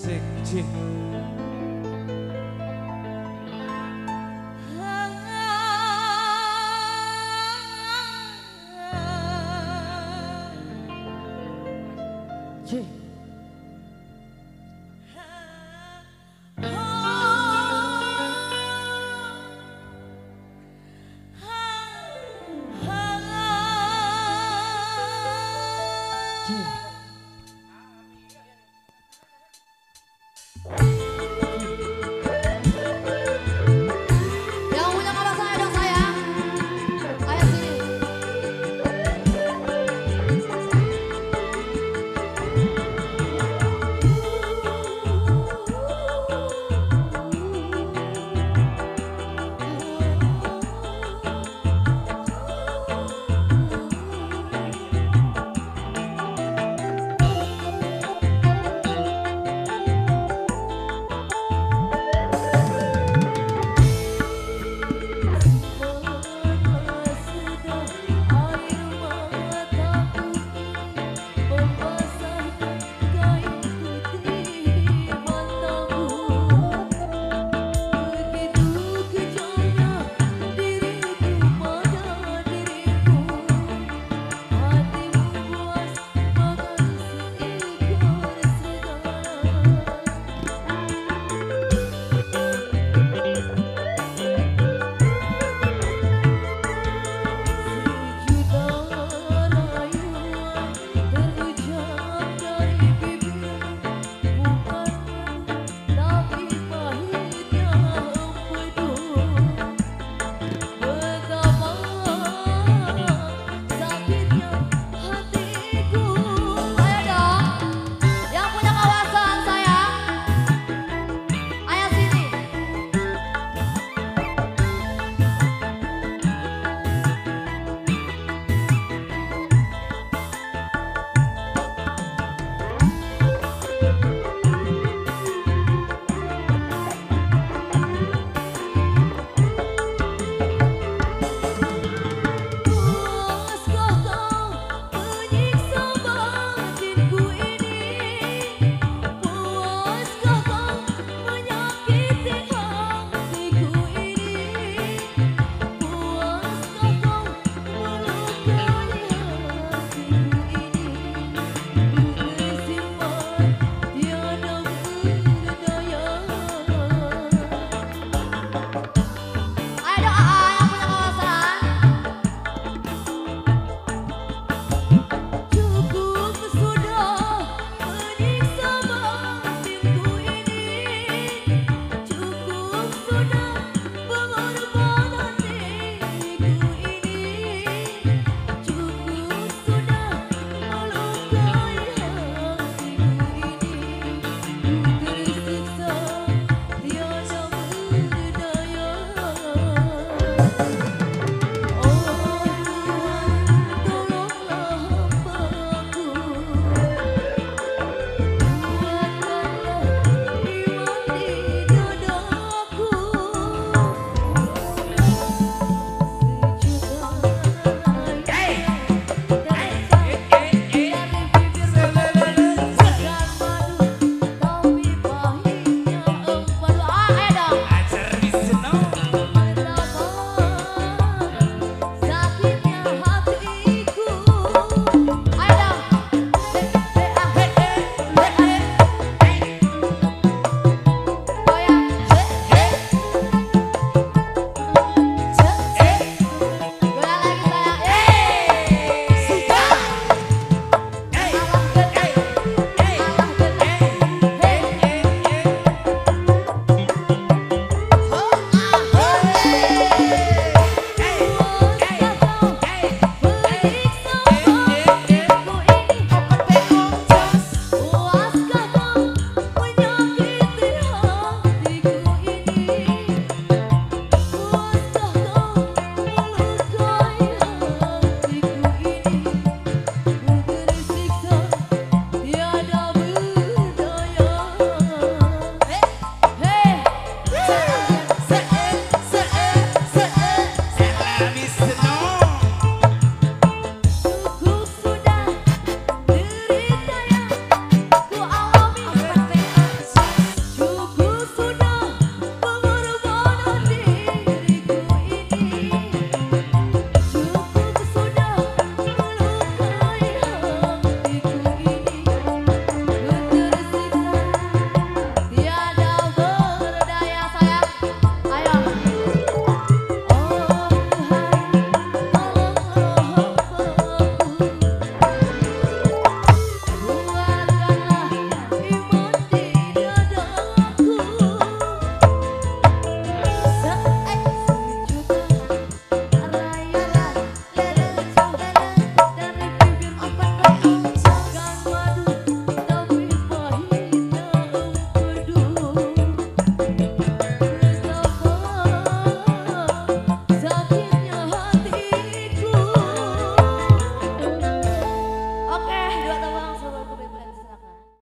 Sik, Cih.